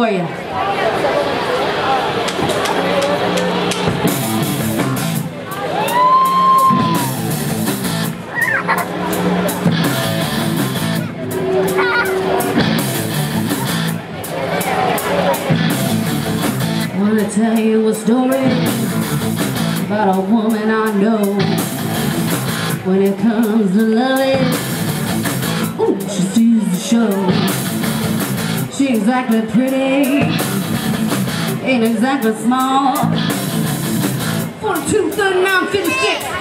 for you. Wanna tell you a story about a woman I know. When it comes to loving, ooh, she sees the show. Ain't exactly pretty, ain't exactly small. 42, 39, 56.